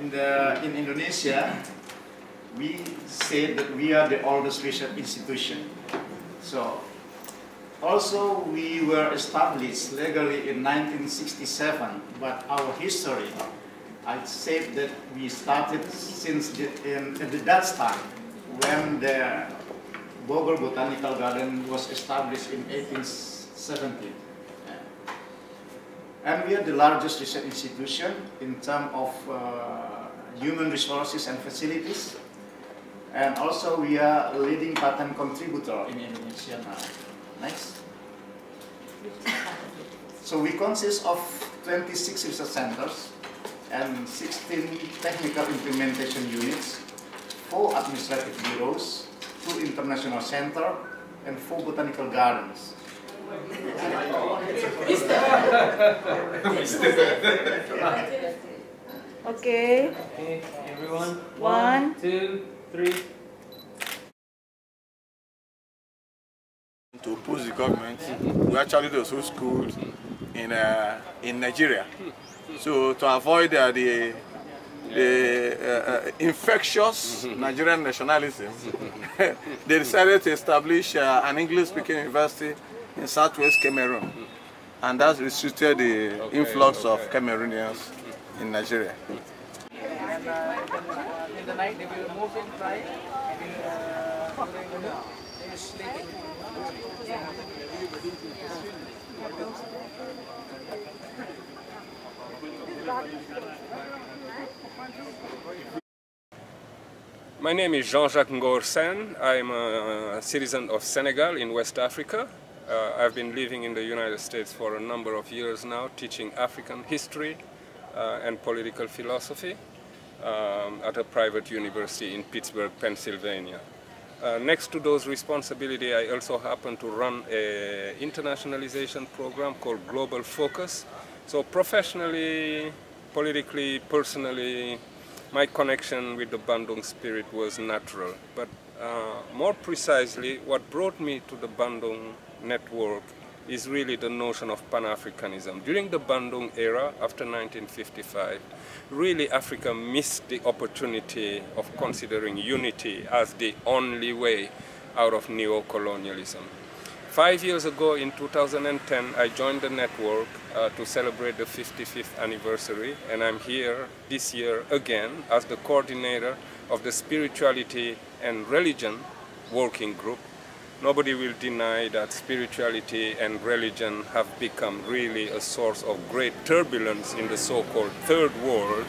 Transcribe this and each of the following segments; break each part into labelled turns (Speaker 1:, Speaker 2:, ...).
Speaker 1: In, the, in Indonesia, we say that we are the oldest research institution. So, also we were established legally in 1967, but our history, I said that we started since the, in, the Dutch time, when the Bogor Botanical Garden was established in 1870. And we are the largest research institution in terms of uh, human resources and facilities. And also we are a leading patent contributor in Indonesia now. Next. So we consist of 26 research centers and 16 technical implementation units, four administrative bureaus, two international centers, and four botanical gardens.
Speaker 2: Okay.
Speaker 3: Okay, everyone.
Speaker 2: One.
Speaker 3: two, three.
Speaker 4: to oppose the government, we actually do so schools in uh, in Nigeria. So to avoid uh, the the uh, uh, infectious Nigerian nationalism, they decided to establish uh, an English-speaking university in southwest Cameroon, and that's restricted the influx of Cameroonians in Nigeria.
Speaker 3: And uh, in the night they will move in right in uh, during the day sleeping.
Speaker 5: My name is Jean-Jacques Ngor Sène. I'm a citizen of Senegal in West Africa. Uh, I've been living in the United States for a number of years now, teaching African history uh, and political philosophy um, at a private university in Pittsburgh, Pennsylvania. Uh, next to those responsibilities, I also happen to run an internationalization program called Global Focus. So professionally, politically, personally, my connection with the Bandung spirit was natural. But uh, more precisely, what brought me to the Bandung network is really the notion of Pan-Africanism. During the Bandung era, after 1955, really Africa missed the opportunity of considering unity as the only way out of neo-colonialism. Five years ago, in 2010, I joined the network uh, to celebrate the 55th anniversary, and I'm here this year again as the coordinator of the Spirituality and Religion Working Group. Nobody will deny that spirituality and religion have become really a source of great turbulence in the so-called third world,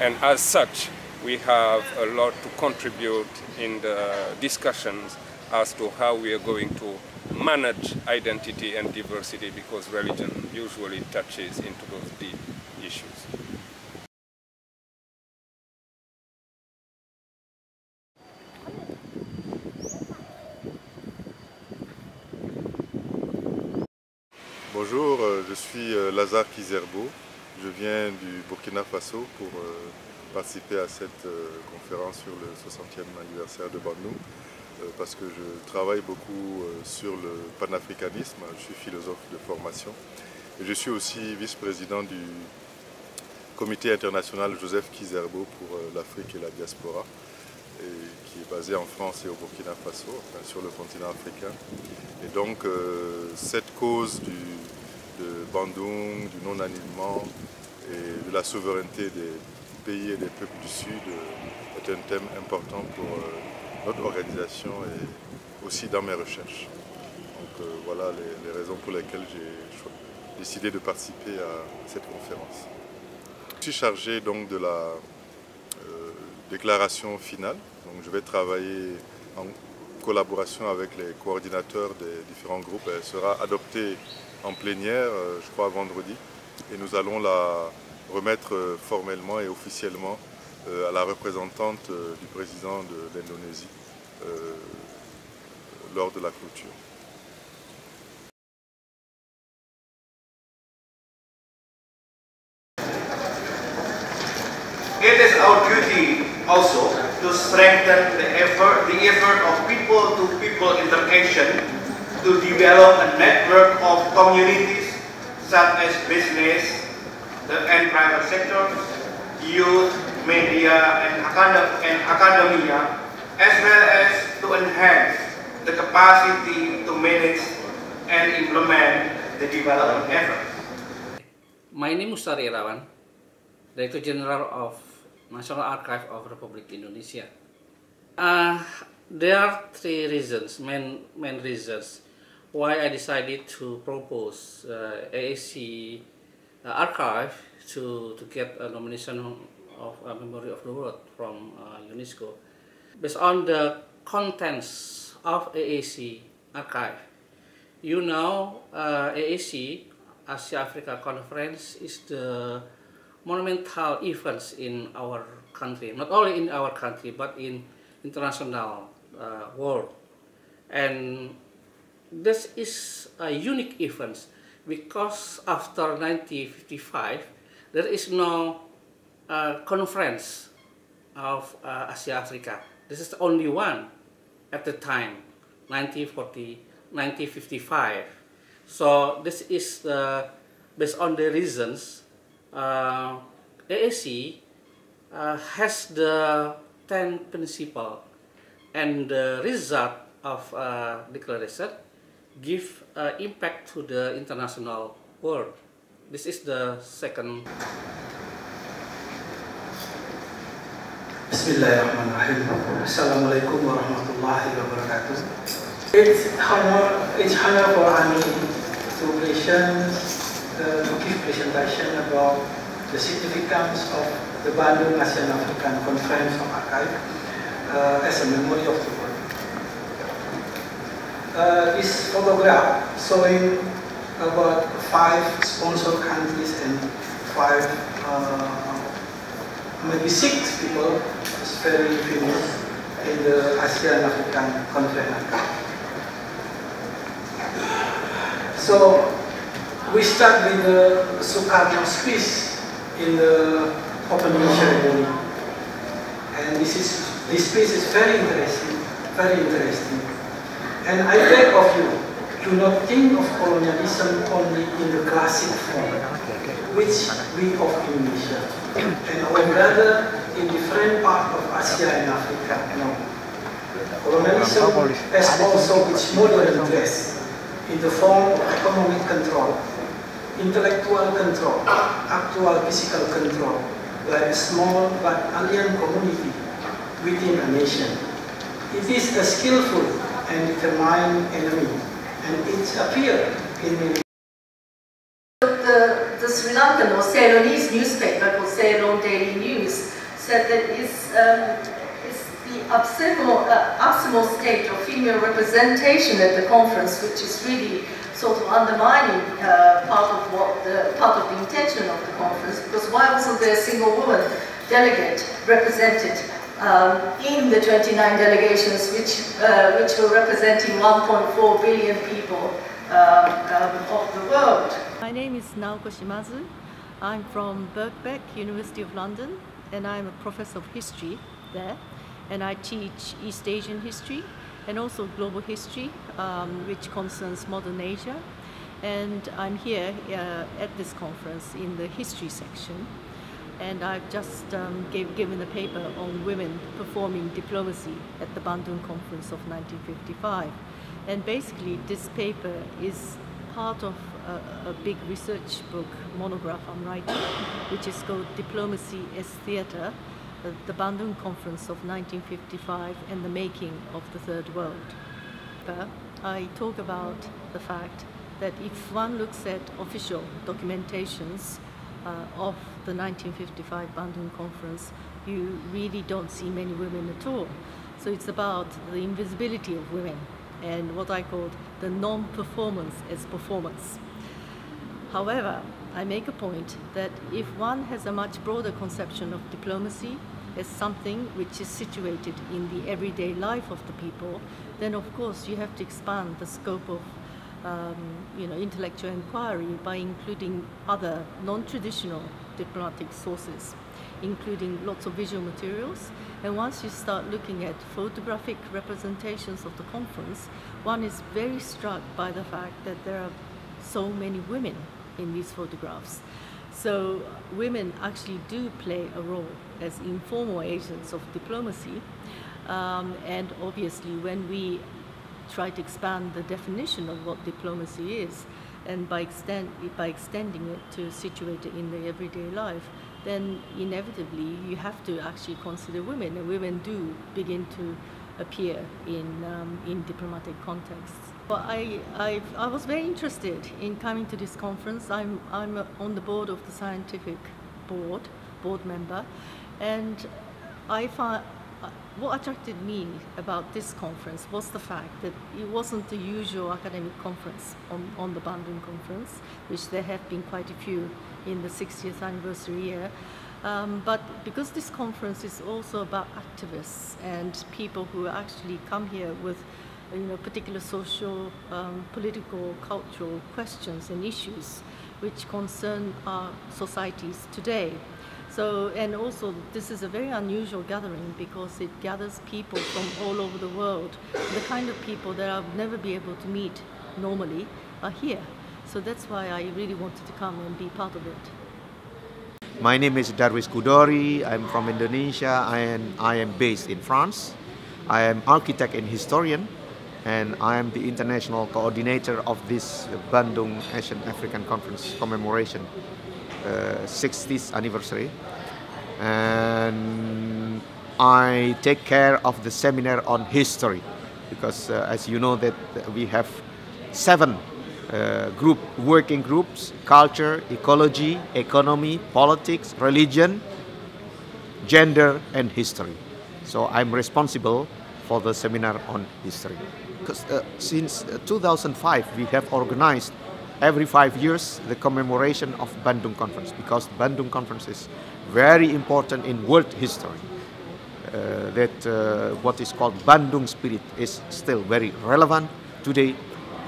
Speaker 5: and as such, we have a lot to contribute in the discussions as to how we are going to manage identity and diversity because religion usually touches into those deep
Speaker 6: je suis euh, Lazare Kizerbo. Je viens du Burkina Faso pour euh, participer à cette conférence sur le 60e anniversaire de Bandung parce que je travaille beaucoup sur le panafricanisme. Je suis philosophe de formation et je suis aussi vice-président du comité international Joseph Kizerbo pour l'Afrique et la diaspora et qui est basé en France et au Burkina Faso, sur le continent africain. Et donc cette cause du, de Bandung, du non-alignement et de la souveraineté des pays et des peuples du Sud est un thème important pour notre organisation et aussi dans mes recherches. Donc euh, voilà les, raisons pour lesquelles j'ai décidé de participer à cette conférence. Je suis chargé donc de la euh, déclaration finale. Donc je vais travailler en collaboration avec les coordinateurs des différents groupes. Elle sera adoptée en plénière, euh, je crois, vendredi. Et nous allons la remettre formellement et officiellement à la représentante du président de l'Indonésie euh, lors de la clôture.
Speaker 7: It is our duty also to strengthen the effort, the effort of people-to-people -people interaction to develop a network of communities such as business, the and private sector, youth, media, and, acad and academia, as well as to enhance the capacity to manage and implement the development effort.
Speaker 8: My name is Mustari Irawan, Director General of National Archive of Republic Indonesia. Uh, there are three reasons, main, main reasons, why I decided to propose uh, AAC uh, archive to, to get a nomination of a Memory of the World from uh, UNESCO. Based on the contents of AAC archive, you know uh, AAC, Asia Africa Conference, is the monumental events in our country, not only in our country, but in international uh, world. And this is a unique event because after 1955, there is no uh, conference of uh, Asia Africa. This is the only one at the time, 1940, 1955. So this is the, based on the reasons, uh, AAC uh, has the 10 principle and the result of uh, declaration give uh, impact to the international world. This is the second.
Speaker 9: Bismillahirrahmanirrahim. Assalamualaikum warahmatullahi wabarakatuh. It's honor, it's honor for me to present, uh, to give presentation about the significance of the Bandung Asian African Conference of Archive uh, as a memory of the. Uh, this photograph showing about five sponsor countries and five, uh, maybe six people is very famous in the Asian African Conference. So we start with the Sukarno speech in the opening ceremony. And this is this speech is very interesting, very interesting. And I beg of you, do not think of colonialism only in the classic form, which we of Indonesia and our brother in different parts of Asia and Africa know. Colonialism has also its modern dress in the form of economic control, intellectual control, actual physical control, by a small but alien community within a nation. It is a skillful and determined enemy, and it appears in
Speaker 10: the, the Sri Lankan or Ceylonese newspaper called Ceylon Daily News said that it's, um, it's the abysmal, uh, abysmal state of female representation at the conference, which is really sort of undermining uh, part of what the part of the intention of the conference. Because why wasn't there a single woman delegate represented um, in the 29 delegations, which uh, which were representing 1.4 billion people um, um, of the world?
Speaker 11: My name is Naoko Shimazu. I'm from Birkbeck, University of London, and I'm a professor of history there. And I teach East Asian history and also global history, um, which concerns modern Asia. And I'm here uh, at this conference in the history section. And I've just um, gave, given a paper on women performing diplomacy at the Bandung Conference of 1955. And basically, this paper is part of a, a, big research book monograph I'm writing, which is called Diplomacy as Theatre, the, the Bandung Conference of 1955 and the Making of the Third World. I talk about the fact that if one looks at official documentations uh, of the 1955 Bandung Conference, you really don't see many women at all. So it's about the invisibility of women and what I call the non-performance as performance. However, I make a point that if one has a much broader conception of diplomacy as something which is situated in the everyday life of the people, then of course you have to expand the scope of um, you know, intellectual inquiry by including other non-traditional diplomatic sources, including lots of visual materials. And once you start looking at photographic representations of the conference, one is very struck by the fact that there are so many women in these photographs. So women actually do play a role as informal agents of diplomacy. Um, and obviously, when we try to expand the definition of what diplomacy is, and by, extend, by extending it to situate it in the everyday life, then inevitably you have to actually consider women, and women do begin to appear in, um, in diplomatic contexts. Well, I, I, I was very interested in coming to this conference. I'm, I'm on the board of the scientific board, board member, and I find what attracted me about this conference was the fact that it wasn't the usual academic conference on, on the Bandung conference, which there have been quite a few in the 60th anniversary year. Um, but because this conference is also about activists and people who actually come here with you know, particular social, um, political, cultural questions and issues which concern our societies today. So, and also this is a very unusual gathering because it gathers people from all over the world. The kind of people that I'll never be able to meet normally are here. So that's why I really wanted to come and be part of it.
Speaker 12: My name is Darwis Khudori. I'm from Indonesia and I am based in France. I am architect and historian and I am the international coordinator of this Bandung Asian African Conference commemoration uh, 60th anniversary and I take care of the seminar on history because uh, as you know that we have seven uh, group working groups culture ecology economy politics religion gender and history. So i'm responsible for the seminar on history. Because uh, since uh, 2005 we have organized every five years the commemoration of bandung conference because bandung conference is very important in world history uh, that uh, what is called bandung spirit is still very relevant today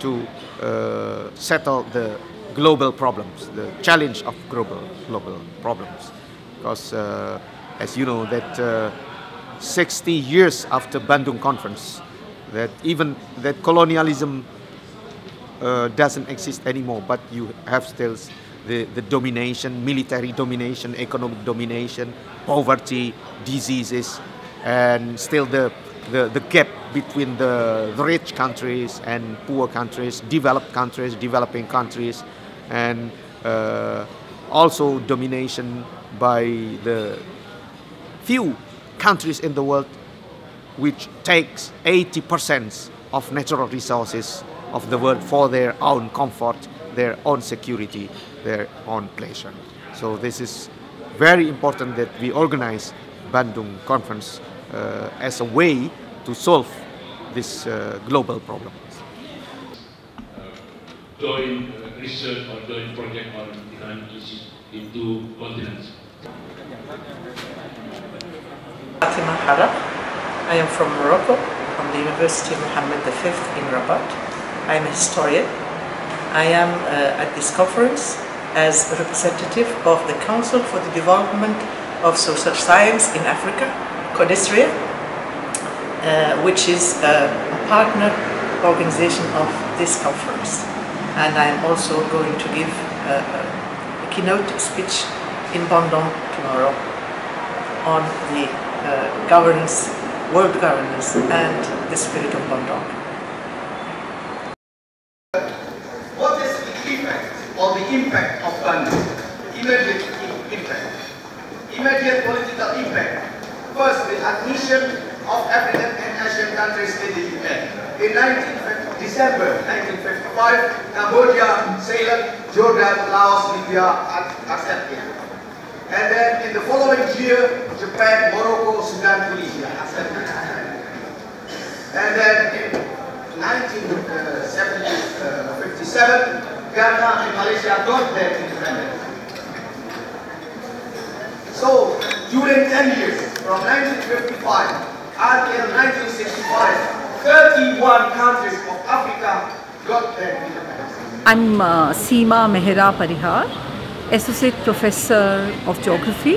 Speaker 12: to uh, settle the global problems, the challenge of global global problems. Because, uh, as you know, that uh, 60 years after Bandung Conference, that even that colonialism uh, doesn't exist anymore, but you have still the, the domination, military domination, economic domination, poverty, diseases, and still the, the, the gap between the, the rich countries and poor countries, developed countries, developing countries, and uh, also domination by the few countries in the world which takes 80% of natural resources of the world for their own comfort, their own security, their own pleasure. So this is very important that we organize Bandung conference uh, as a way to solve this uh, global problem.
Speaker 13: joint uh, research or joint project on economic issues in two continents.
Speaker 14: Fatima Harrak. I am from Morocco, from the University of Mohammed V in Rabat. I am a historian. I am uh, at this conference as a representative of the Council for the Development of Social Science in Africa, CODESRIA, uh, which is a partner organization of this conference. And I'm also going to give a, a keynote speech in Bandung tomorrow on the uh, governance, world governance and the spirit of Bandung.
Speaker 15: What is the effect or the impact of Bandung? Immediate impact. Immediate political impact. First, the admission of African and Asian countries in the UN. In 1950, December 1955, Cambodia, Ceylon, Jordan, Laos, Libya, and accepted. And then in the following year, Japan, Morocco, Sudan, Tunisia. And then in 1957, uh, Ghana and Malaysia got their independence. So, during 10 years, from 1955 until 1965, 31 countries of Africa.
Speaker 16: I'm uh, Seema Mehra Parihar, Associate Professor of Geography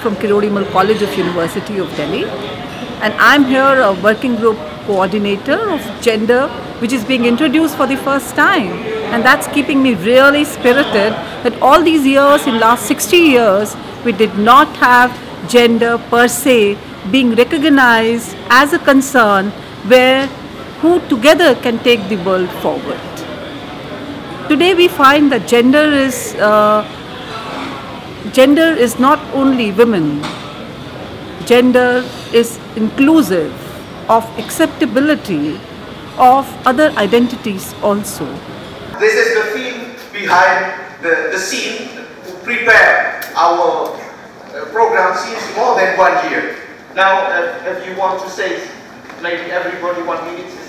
Speaker 16: from Kirodimal College of University of Delhi. And I'm here a working group coordinator of gender which is being introduced for the first time And that's keeping me really spirited that all these years, in last 60 years, we did not have gender per se being recognized as a concern where who together can take the world forward. Today we find that gender is uh, gender is not only women. Gender is inclusive of acceptability of other identities also.
Speaker 15: This is the theme behind the, the scene to prepare our uh, program since more than one year. Now, uh, if you want to say, maybe everybody one minute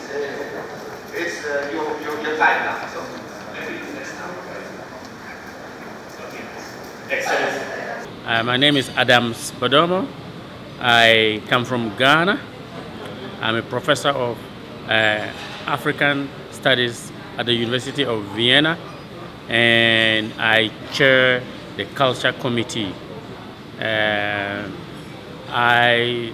Speaker 15: uh, your, your, your time now. So, maybe next time.
Speaker 17: Uh, my name is Adams Bodomo. I come from Ghana. I'm a professor of uh, African Studies at the University of Vienna, and I chair the Culture Committee. Uh, I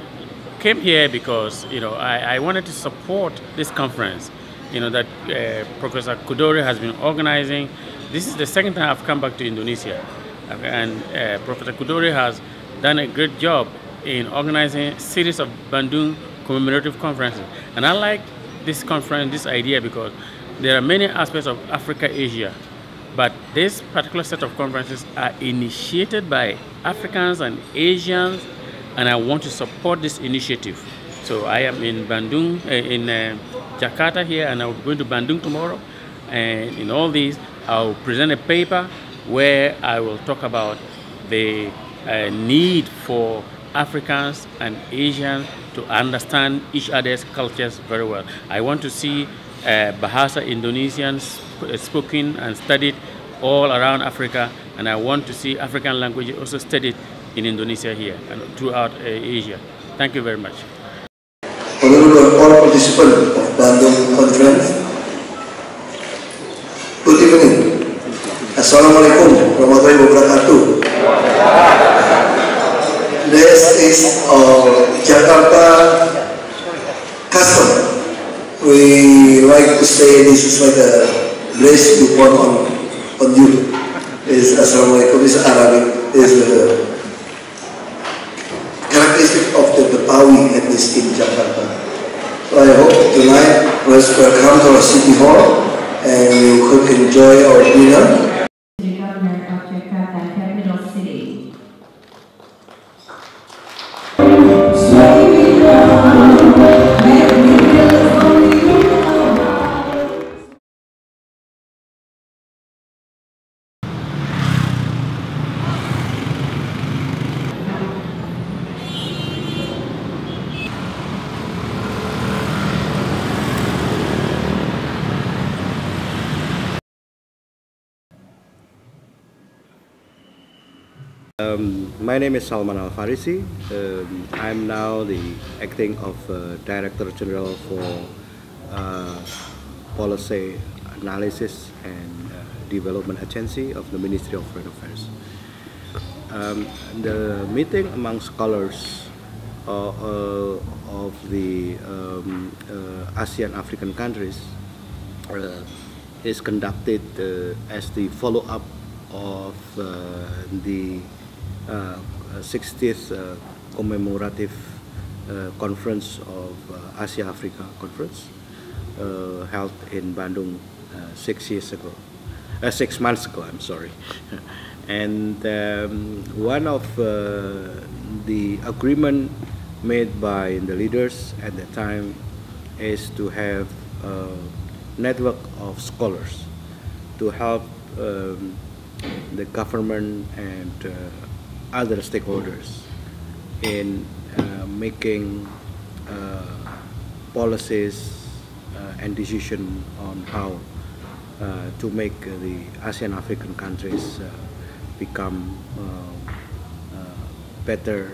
Speaker 17: came here because you know I, I, wanted to support this conference. You know that uh, Professor Khudori has been organizing. This is the second time I've come back to Indonesia, and uh, Professor Khudori has done a great job in organizing a series of Bandung commemorative conferences. And I like this conference, this idea, because there are many aspects of Africa, Asia, but this particular set of conferences are initiated by Africans and Asians, and I want to support this initiative. So I am in Bandung, uh, in uh, Jakarta here, and I'm going to Bandung tomorrow. And in all these, I'll present a paper where I will talk about the uh, need for Africans and Asians to understand each other's cultures very well. I want to see uh, Bahasa Indonesian sp spoken and studied all around Africa, and I want to see African language also studied in Indonesia here and throughout uh, Asia. Thank you very much.
Speaker 18: Honorable all participants Bandung Conference, good evening. Assalamualaikum warahmatullahi wabarakatuh. This is our Jakarta custom. We like to say this is like a grace you put on, on you. Is Assalamualaikum is Arabic, is a characteristic of the Betawi at least in Jakarta. I hope tonight let's welcome to our city hall and we could enjoy our dinner.
Speaker 19: Um, my name is Salman Al Farisi. Um, I'm now the acting of uh, Director General for uh, Policy Analysis and uh, Development Agency of the Ministry of Foreign Affairs. Um, the meeting among scholars uh, uh, of the um, uh, ASEAN African countries is conducted as the follow-up of the 60th uh, commemorative uh, conference of Asia Africa conference held in Bandung six years ago, six months ago. I'm sorry, and um, one of the agreement made by the leaders at the time is to have a network of scholars to help um, the government and uh, other stakeholders in uh, making uh, policies uh, and decision on how uh, to make the ASEAN African countries uh, become better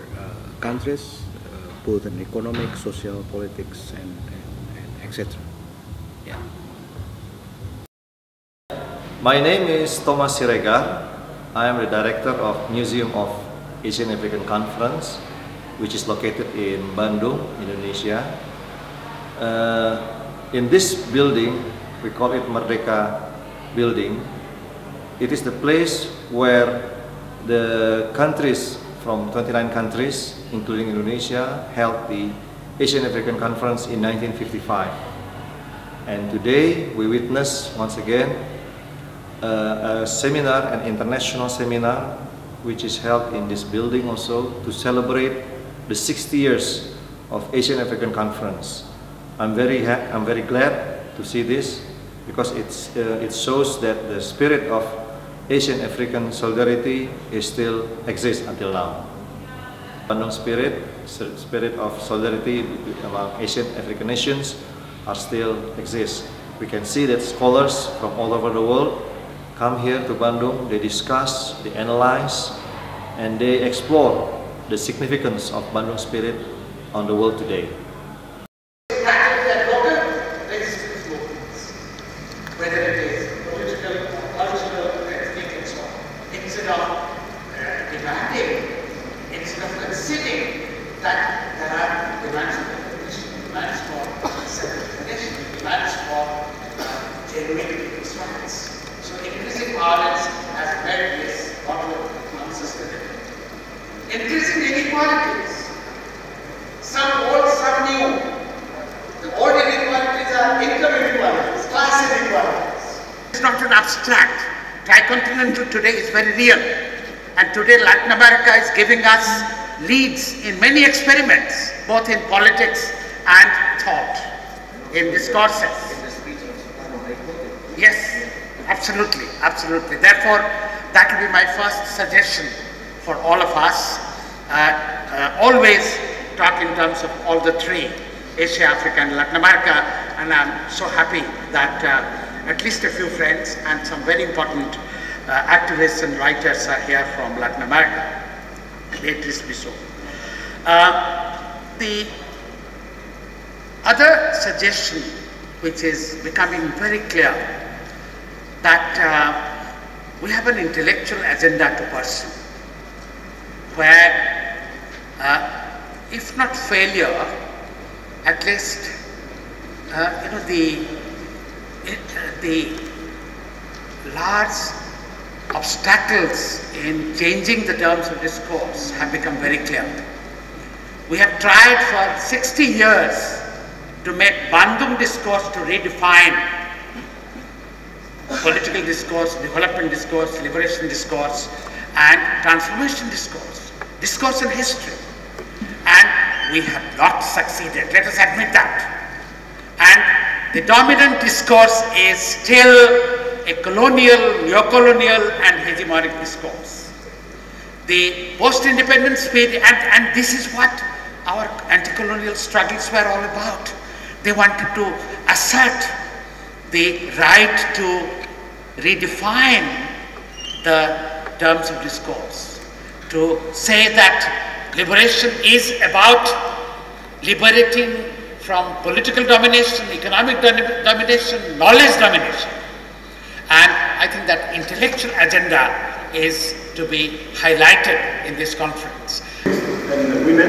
Speaker 19: countries, both in economic, social, politics, and, and, and etc.
Speaker 20: My name is Thomas Siregar. I am the director of Museum of Asian African Conference, which is located in Bandung, Indonesia. Uh, in this building, we call it Merdeka building, it is the place where the countries from 29 countries, including Indonesia, held the Asian African Conference in 1955. And today we witness once again uh, a seminar, an international seminar, which is held in this building also to celebrate the 60 years of Asian African Conference. I'm very, I'm very glad to see this because it's, uh, it shows that the spirit of Asian African solidarity is still exists until now. Bandung spirit, spirit of solidarity among Asian African nations are still exist. We can see that scholars from all over the world come here to Bandung, they discuss, they analyze, and they explore the significance of Bandung spirit on the world today.
Speaker 7: Instead of uh, demanding, instead of conceding that there are demands for recognition, demands for self-recognition, demands for uh, genuine human rights. So increasing violence has made this model unsustainable. Increasing inequalities, some old, some new. The old inequalities are income inequalities, class inequalities. It's not an abstract. Tricontinental today is very real. And today Latin America is giving us leads in many experiments, both in politics and thought, in discourses. Yes, absolutely, absolutely. Therefore, that will be my first suggestion for all of us. Uh, uh, always talk in terms of all the three, Asia, Africa and Latin America. And I'm so happy that uh, at least a few friends and some very important activists and writers are here from Latin America. Let this be so. The other suggestion which is becoming very clear that uh, we have an intellectual agenda to pursue where uh, if not failure at least uh, you know the it, the large obstacles in changing the terms of discourse have become very clear. We have tried for 60 years to make Bandung discourse to redefine political discourse, development discourse, liberation discourse, and transformation discourse, discourse in history. We have not succeeded, let us admit that. And the dominant discourse is still a colonial, neo-colonial and hegemonic discourse. The post-independence period, and, and this is what our anti-colonial struggles were all about. They wanted to assert the right to redefine the terms of discourse, to say that liberation is about liberating from political domination, economic domination, knowledge domination. And I think that intellectual agenda is to be highlighted in this conference.
Speaker 21: And women,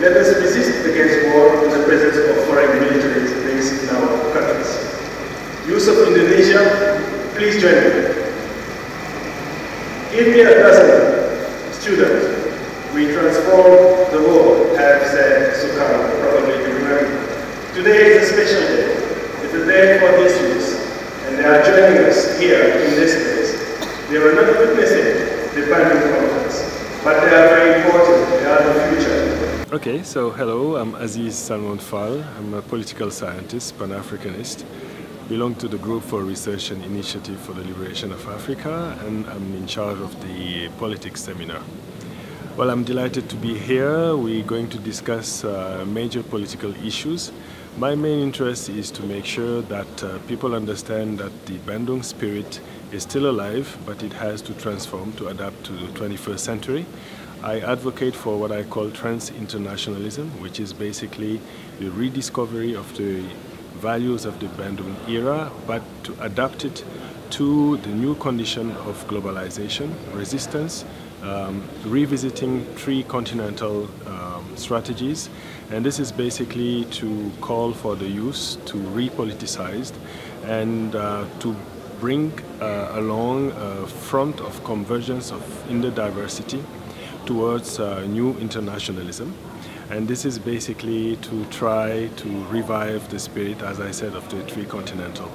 Speaker 21: let us resist against war in the presence of foreign militaries based in our countries. Youth of Indonesia, please join me. Give me a dozen students. We transform the world, have said Sukarno, probably you remember. Today is a special day. It's a day for these youths and they are joining us here in this place. They were not witnessing the Bandung conference, but they are very important. They are the future.
Speaker 22: Okay, so hello, I'm Aziz Salmone Fall. I'm a political scientist, Pan-Africanist. Belong to the Group for Research and Initiative for the Liberation of Africa, and I'm in charge of the politics seminar. Well, I'm delighted to be here. We're going to discuss uh, major political issues. My main interest is to make sure that uh, people understand that the Bandung spirit is still alive, but it has to transform to adapt to the 21st century. I advocate for what I call trans-internationalism, which is basically the rediscovery of the values of the Bandung era, but to adapt it to the new condition of globalization, resistance, um, revisiting tricontinental um, strategies. And this is basically to call for the youth to repoliticize and uh, to bring uh, along a front of convergence of diversity towards uh, new internationalism. And this is basically to try to revive the spirit, as I said, of the tricontinental.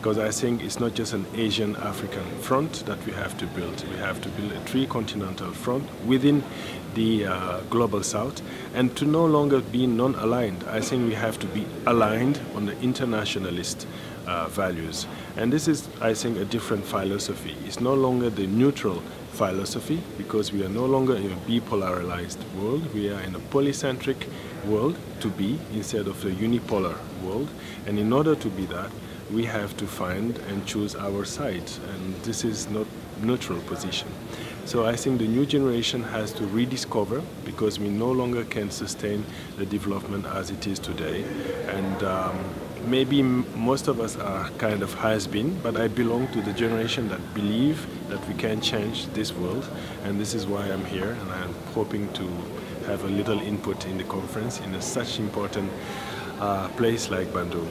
Speaker 22: Because I think it's not just an Asian African front that we have to build. We have to build a tricontinental front within the uh, global south and to no longer be non aligned. I think we have to be aligned on the internationalist uh, values. And this is, I think, a different philosophy. It's no longer the neutral philosophy because we are no longer in a bipolarized world. We are in a polycentric world to be instead of a unipolar world. And in order to be that, we have to find and choose our side. And this is not neutral position. So I think the new generation has to rediscover because we no longer can sustain the development as it is today. And um, maybe most of us are kind of has been, but I belong to the generation that believe that we can change this world, and this is why I'm here, and I'm hoping to have a little input in the conference in a such important uh, place like Bandung.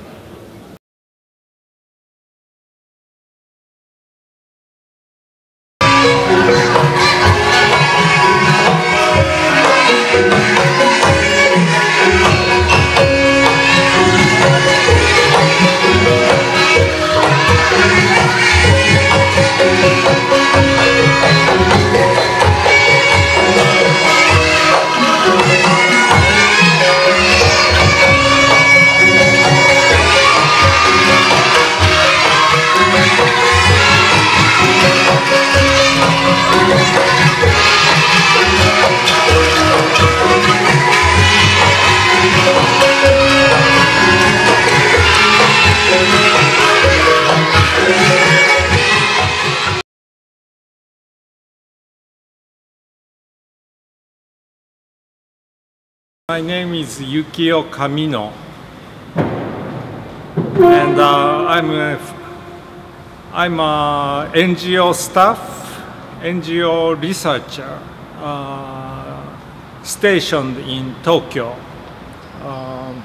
Speaker 23: My name is Yukio Kamino, and uh, I'm a, I'm a NGO staff, NGO researcher uh, stationed in Tokyo. Um,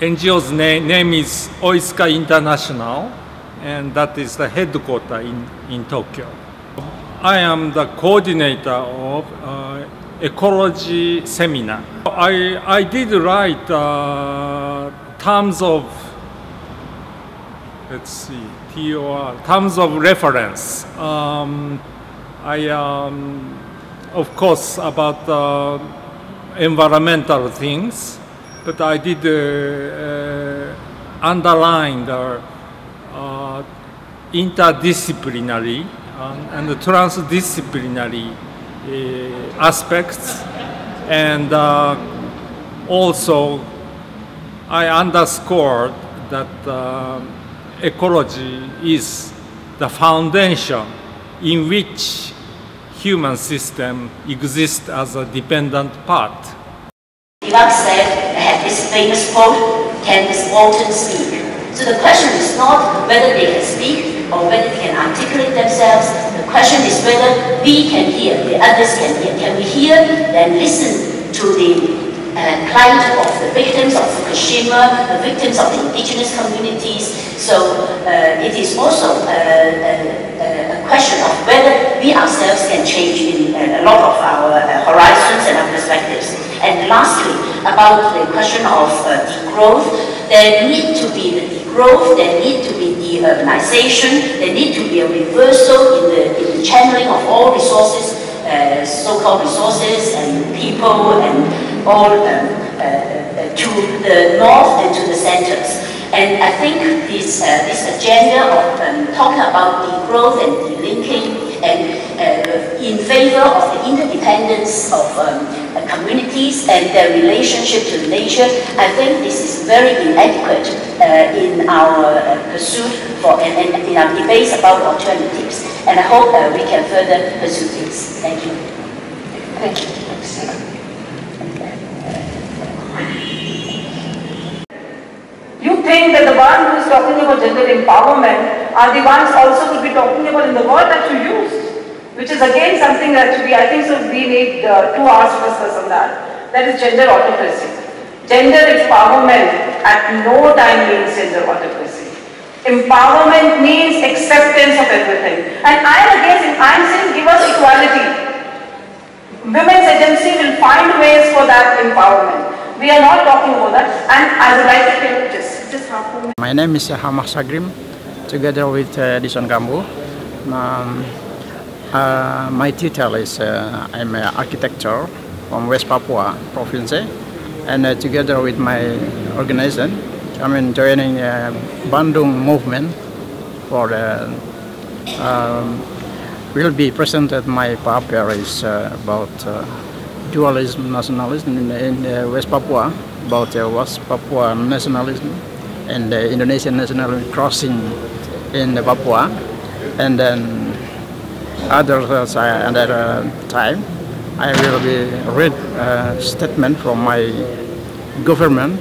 Speaker 23: NGO's na name is Oiska International, and that is the headquarters in, in Tokyo. I am the coordinator of uh, ecology seminar. I, I did write uh, terms of, let's see, TOR, terms of reference. Um, I, um, of course, about uh, environmental things, but I did uh, uh, underline the uh, interdisciplinary and, and transdisciplinary uh, aspects and uh, also I underscored that uh, ecology is the foundation in which human system exists as a dependent part.
Speaker 24: Iraq said, they have this famous quote, can the subaltern speak? So the question is not whether they can speak or whether they can articulate themselves. The question is whether we can hear, the others can hear. Can we hear, and listen to the uh, plight of the victims of Fukushima, the victims of the indigenous communities. So uh, it is also a, a, a, question of whether we ourselves can change in a lot of our uh, horizons and our perspectives. And lastly, about the question of uh, growth, there need to be the degrowth, there need to be deurbanization, there need to be a reversal in the, in the channeling of all resources, uh, so-called resources and people and all um, uh, uh, to the north and to the centers. And I think this, uh, this agenda of um, talking about degrowth and delinking and uh, in favor of the interdependence of um, uh, communities and their relationship to nature, I think this is very inadequate uh, in our pursuit for and, and, in our debates about alternatives. And I hope we can further pursue this. Thank you. Thank you.
Speaker 16: You think that the one who is talking about gender empowerment are the ones also to be talking about in the word that you used, which is again something that we, I think so we need uh, to discuss on that. That is gender autocracy. Gender empowerment at no time means gender autocracy. Empowerment means acceptance of everything. And I am against, I am saying give us equality. Women's agency will find ways for that empowerment. We are not talking about that. And I would like to just, just half.
Speaker 25: My name is Hamah Sagrim, together with uh, Dison Gambo. Um, uh, my title is uh, I'm an architecture from West Papua province, and uh, together with my organization, I'm joining uh, Bandung movement for the. Um, will be presented my paper is uh, about uh, dualism nationalism in, in uh, West Papua, about uh, West Papua nationalism and the Indonesian nationalism crossing in Papua, and then other uh, another time I will be read a statement from my government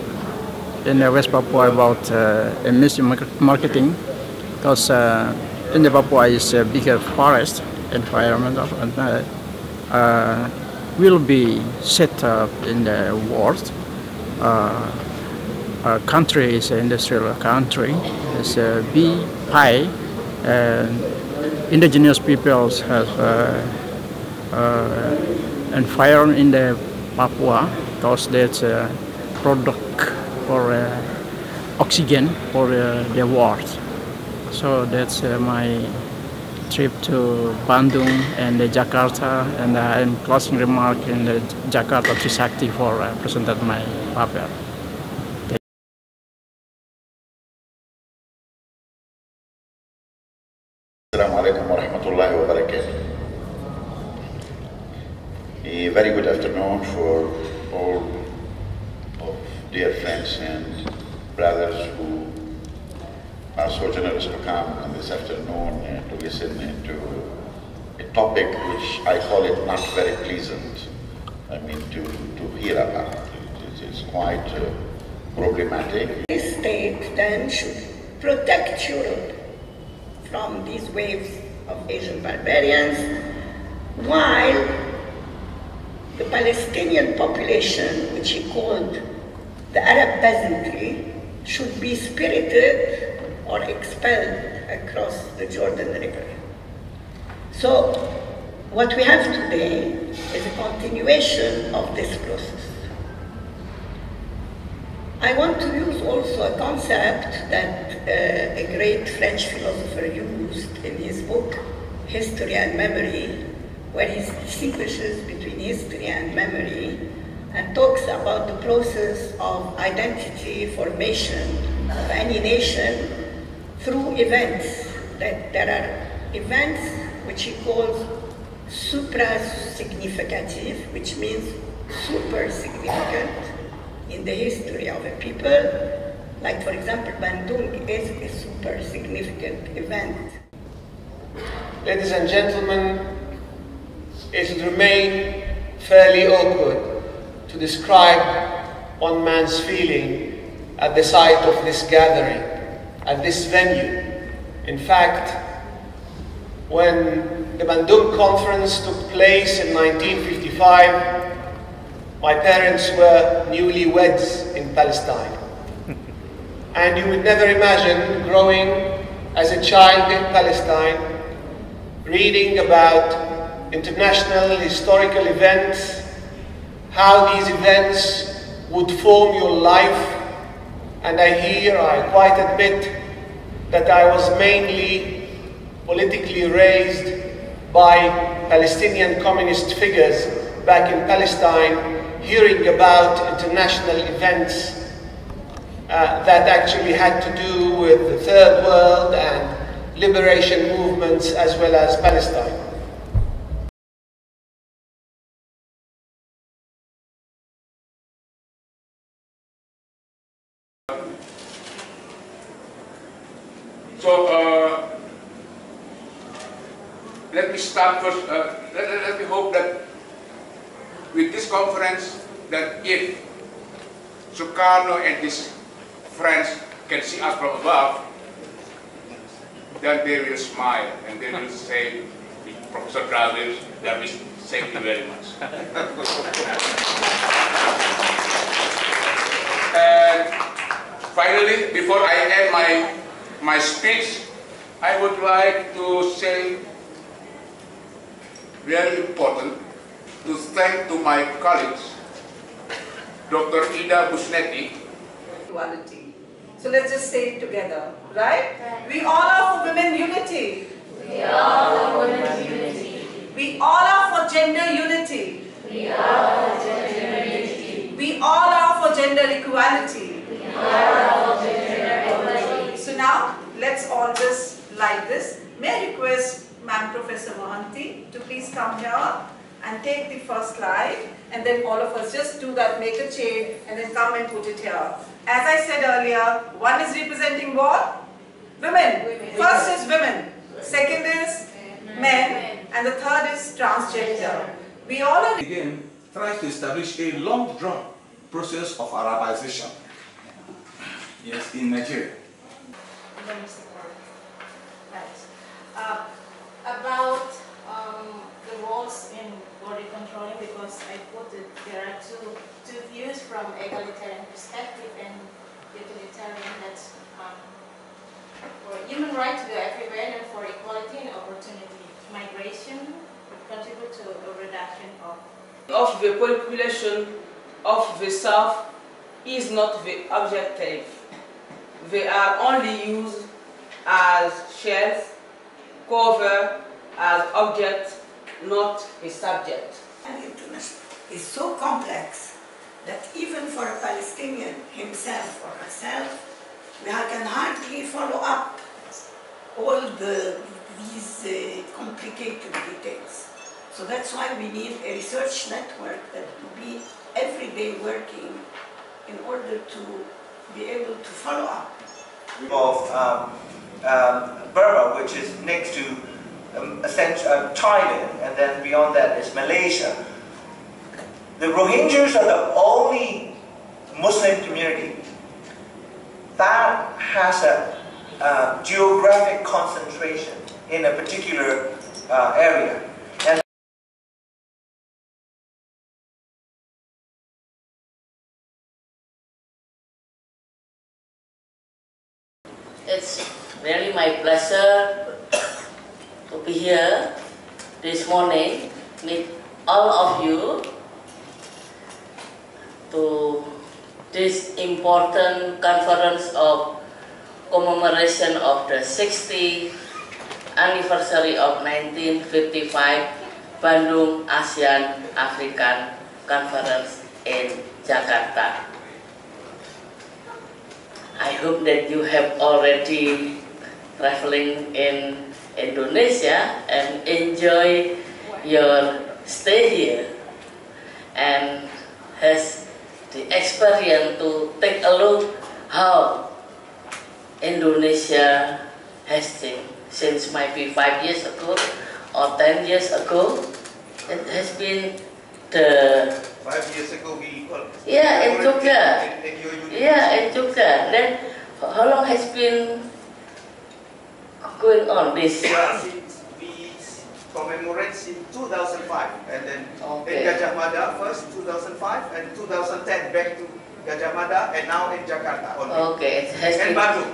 Speaker 25: in uh, West Papua about uh, emission marketing because uh, in the Papua is a bigger forest environmental and uh, uh, will be set up in the world. Uh, our country is an industrial country. It's a big pie and indigenous peoples have uh, uh, environment in the Papua because that's a product for uh, oxygen for uh, the world. So that's uh, my trip to Bandung and Jakarta and I'm closing remark in the Jakarta Trisakti for uh, presented my paper.
Speaker 26: Assalamu alaikum wa rahmatullahi wa barakatuh. A very good afternoon for all of dear friends and brothers who are so generous to come this afternoon and to listen to a topic which I call it not very pleasant. I mean, to, to hear about. It is quite uh, problematic.
Speaker 27: The state then should protect Europe from these waves of Asian barbarians, while the Palestinian population, which he called the Arab peasantry, should be spirited or expelled across the Jordan River. So, what we have today is a continuation of this process. I want to use also a concept that uh, a great French philosopher used in his book, History and Memory, where he distinguishes between history and memory and talks about the process of identity formation of any nation through events. That there are events which he calls supra-significative, which means super significant in the history of a people, like for example Bandung is a super significant event.
Speaker 28: Ladies and gentlemen, it would remain fairly awkward to describe one man's feeling at the sight of this gathering, at this venue. In fact, when the Bandung Conference took place in 1955, my parents were newlyweds in Palestine. and you would never imagine growing as a child in Palestine, reading about international historical events, how these events would form your life. And I hear, I quite admit, that I was mainly politically raised by Palestinian communist figures back in Palestine hearing about international events uh, that actually had to do with the third world and liberation movements as well as Palestine.
Speaker 29: So uh, let me start first. Uh, let, let me hope that with this conference that if Sukarno and his friends can see us from above, then they will smile and they will say, Professor Travis, Davis, thank you very much. and finally, before I end my, my speech, I would like to say very important to thank to my colleagues, Dr. Ida Busnetti.
Speaker 16: Equality. So let's just say it together, right? We all are for women unity.
Speaker 30: We all are for women unity.
Speaker 16: We all are for gender unity.
Speaker 30: We all are for gender unity.
Speaker 16: We all are for gender equality.
Speaker 30: We all are for gender equality.
Speaker 16: So now, let's all just like this. May I request Ma'am Professor Mohanty to please come here and take the first slide and then all of us just do that, make a chain and then come and put it here. As I said earlier, one is representing what? Women. First is women. Second is men. And the third is transgender. We all are...
Speaker 4: Again, tries to establish a long-drawn process of Arabization. Yes, in Nigeria.
Speaker 31: Uh, about um, the roles in border controlling, because I put it, there are two, two views from egalitarian perspective and utilitarian that um, for human right to go everywhere and for equality and opportunity. Migration would contribute to a reduction of
Speaker 16: of the population of the South is not the objective. They are only used as shells, cover, as objects, not a subject.
Speaker 32: And intimacy is so complex that even for a Palestinian himself or herself, we can hardly follow up all the, these uh, complicated details. So that's why we need a research network that will be every day working in order to be able to follow up.
Speaker 15: Of um, um, Burma, which is next to um, uh, Thailand, and then beyond that is Malaysia. The Rohingyas are the only Muslim community that has a geographic concentration in a particular uh, area. And
Speaker 30: It's really my pleasure morning with all of you to this important conference of commemoration of the 60th anniversary of 1955 Bandung ASEAN African Conference in Jakarta. I hope that you have already traveling in Indonesia and enjoy your stay here and has the experience to take a look how Indonesia has changed since maybe five years ago or ten years ago. It has been the
Speaker 15: five years ago we
Speaker 30: yeah in Jogja
Speaker 15: in, in your university.
Speaker 30: yeah in Jogja. Then how long has been going on this?
Speaker 15: Since we commemorate in 2005 and then
Speaker 30: Okay.
Speaker 15: in Gadjah Mada first 2005 and 2010 back to Gadjah Mada and now in Jakarta only.
Speaker 30: Okay, it has
Speaker 15: and
Speaker 30: been.
Speaker 15: Bandung.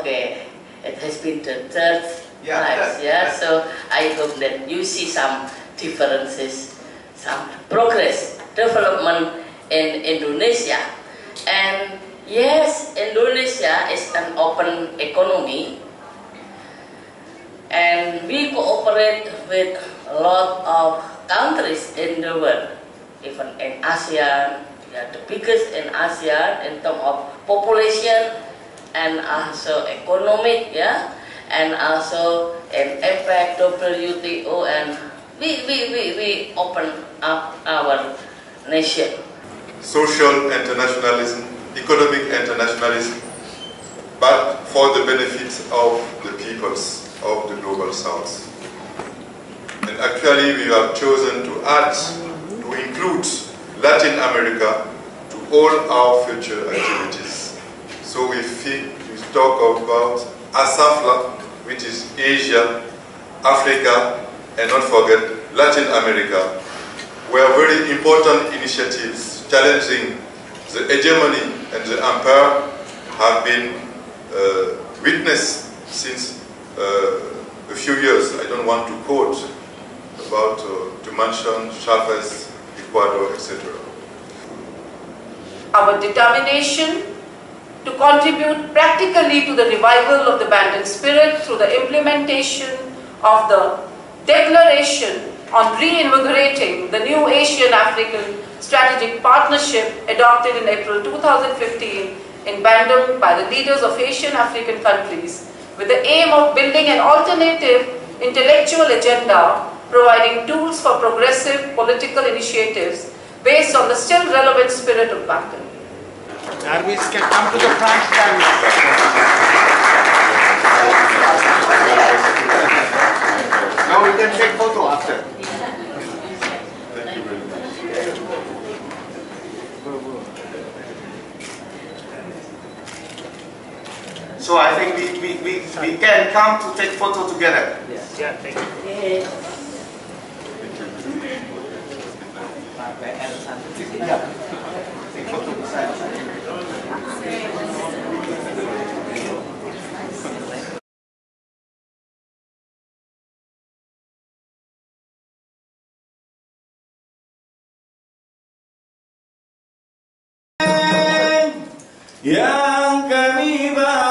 Speaker 30: Okay, it has been the third
Speaker 15: Yeah,
Speaker 30: times,
Speaker 15: third,
Speaker 30: yeah.
Speaker 15: third.
Speaker 30: So I hope that you see some differences, some progress, development in Indonesia. And yes, Indonesia is an open economy, and we cooperate with a lot of countries in the world, even in ASEAN. We are the biggest in ASEAN in terms of population and also economic, yeah, and also in APEC, WTO, and we, we, we, we open up our nation.
Speaker 6: social internationalism, economic internationalism, but for the benefit of the peoples of the global south. And actually we have chosen to add, to include Latin America to all our future activities. So we, we talk about ASAFLA, which is Asia, Africa, and don't forget Latin America, where very important initiatives challenging the hegemony and the empire have been uh, witnessed since a few years. I don't want to quote about uh, to mention Chavez, Ecuador, etc.
Speaker 16: Our determination to contribute practically to the revival of the Bandung spirit through the implementation of the Declaration on reinvigorating the new Asian-African strategic partnership adopted in April 2015 in Bandung by the leaders of Asian-African countries with the aim of building an alternative intellectual agenda providing tools for progressive political initiatives based on the still relevant spirit of Bandung.
Speaker 15: Narvis can come to the front stand. Now we can take photo after. So I think we, we, we, we can come to take photo together. Yeah, thank you. Take photo beside.
Speaker 33: yang kami bawa